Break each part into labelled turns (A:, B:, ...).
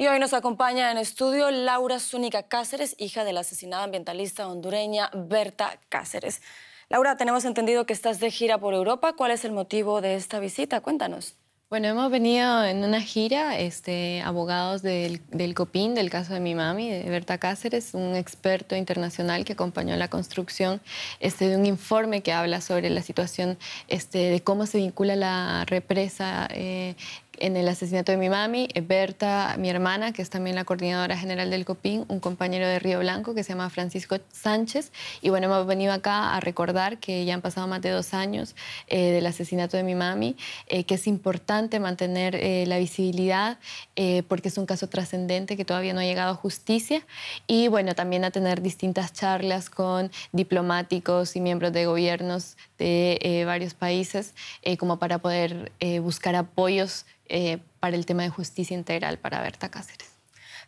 A: Y hoy nos acompaña en estudio Laura Zúñiga Cáceres, hija de la asesinada ambientalista hondureña Berta Cáceres. Laura, tenemos entendido que estás de gira por Europa. ¿Cuál es el motivo de esta visita? Cuéntanos.
B: Bueno, hemos venido en una gira, este, abogados del, del, COPIN, del caso de mi mami, de Berta Cáceres, un experto internacional que acompañó la construcción este, de un informe que habla sobre la situación este, de cómo se vincula la represa eh, en el asesinato de mi mami, eh, Berta, mi hermana, que es también la coordinadora general del COPIN, un compañero de Río Blanco que se llama Francisco Sánchez. Y bueno, hemos venido acá a recordar que ya han pasado más de dos años eh, del asesinato de mi mami, eh, que es importante mantener la visibilidad porque es un caso trascendente que todavía no ha llegado a justicia. Y bueno, también a tener distintas charlas con diplomáticos y miembros de gobiernos de varios países como para poder buscar apoyos eh, para el tema de justicia integral para Berta Cáceres.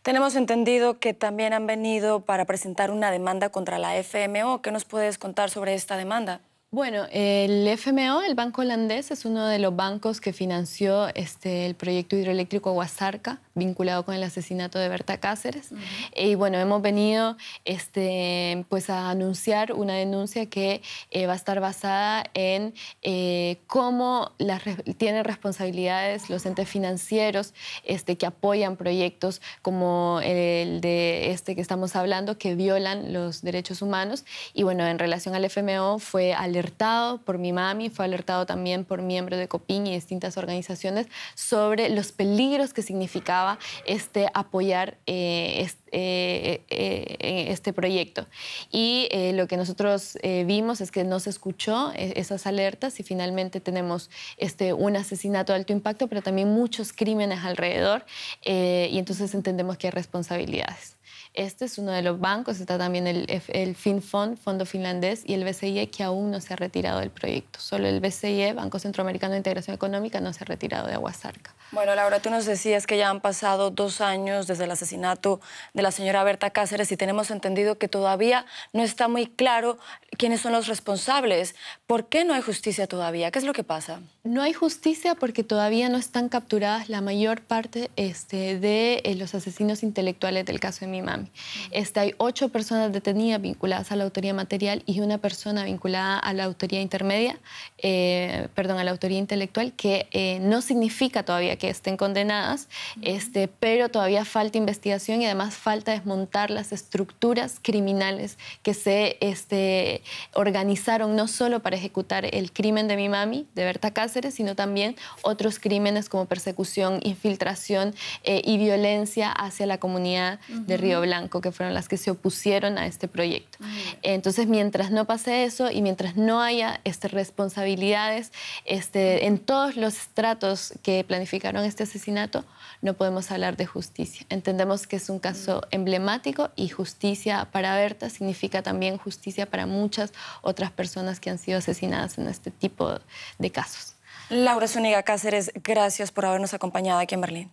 A: Tenemos entendido que también han venido para presentar una demanda contra la FMO. ¿Qué nos puedes contar sobre esta demanda?
B: Bueno, el FMO, el banco holandés, es uno de los bancos que financió este, el proyecto hidroeléctrico Aguasarca, vinculado con el asesinato de Berta Cáceres. Y bueno, hemos venido este, pues a anunciar una denuncia que eh, va a estar basada en eh, cómo las, tienen responsabilidades los entes financieros este, que apoyan proyectos como el de este que estamos hablando, que violan los derechos humanos. Y bueno, en relación al FMO fue alertado por mi mami, fue alertado también por miembros de COPIN y distintas organizaciones sobre los peligros que significaba este, apoyar eh, eh, eh, este, proyecto. Y lo que nosotros vimos es que no se escuchó esas alertas y finalmente tenemos este, un asesinato de alto impacto, pero también muchos crímenes alrededor y entonces entendemos que hay responsabilidades. Este es uno de los bancos, está también el, el FinFond, Fondo Finlandés, y el BCIE, que aún no se ha retirado del proyecto. Solo el BCIE, Banco Centroamericano de Integración Económica, no se ha retirado de Aguasarca.
A: Bueno, Laura, tú nos decías que ya han pasado dos años desde el asesinato de la señora Berta Cáceres y tenemos entendido que todavía no está muy claro quiénes son los responsables. ¿Por qué no hay justicia todavía? ¿Qué es lo que pasa?
B: No hay justicia porque todavía no están capturadas la mayor parte este, de eh, los asesinos intelectuales del caso de mi mami. Este, hay ocho personas detenidas vinculadas a la autoría material y una persona vinculada a la autoría intermedia, eh, perdón, a la autoría intelectual, que eh, no significa todavía que estén condenadas, este, pero todavía falta investigación y además falta desmontar las estructuras criminales que se este, organizaron no solo para ejecutar el crimen de mi mami, de Berta Cáceres, sino también otros crímenes como persecución, infiltración eh, y violencia hacia la comunidad de Río Blanco que fueron las que se opusieron a este proyecto. Entonces, mientras no pase eso y mientras no haya este, responsabilidades este, en todos los estratos que planificaron este asesinato, no podemos hablar de justicia. Entendemos que es un caso emblemático y justicia para Berta significa también justicia para muchas otras personas que han sido asesinadas en este tipo de casos.
A: Laura Zúñiga Cáceres, gracias por habernos acompañado aquí en Berlín.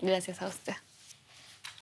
B: Gracias a usted.